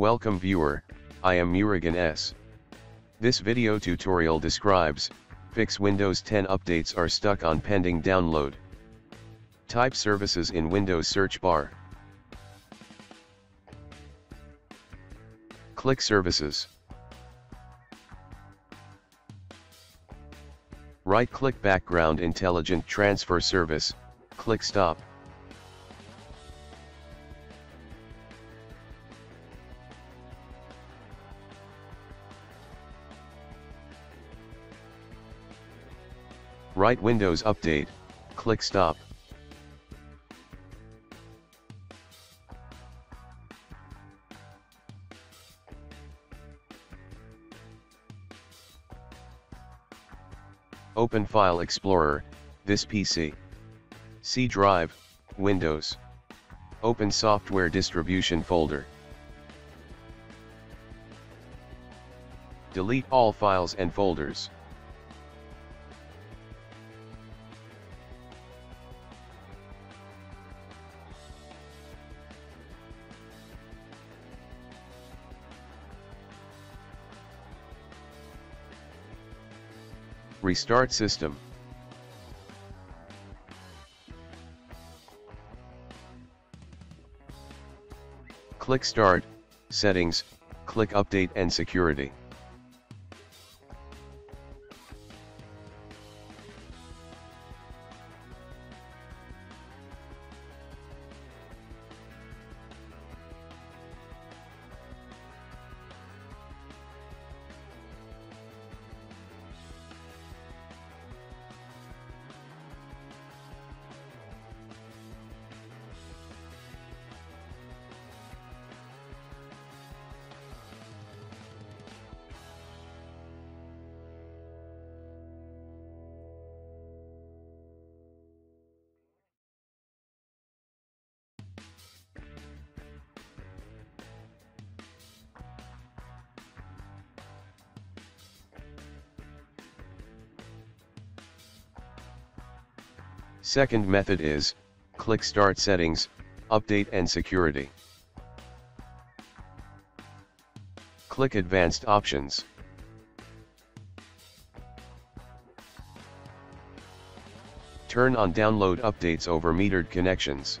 Welcome viewer, I am Murugan S. This video tutorial describes, fix Windows 10 updates are stuck on pending download. Type services in Windows search bar. Click services. Right-click Background Intelligent Transfer Service, click Stop. Right Windows Update, click Stop. Open File Explorer, this PC. C Drive, Windows. Open Software Distribution folder. Delete all files and folders. Restart system. Click Start, Settings, click Update and Security. Second method is, click Start Settings, Update and Security. Click Advanced Options. Turn on download updates over metered connections.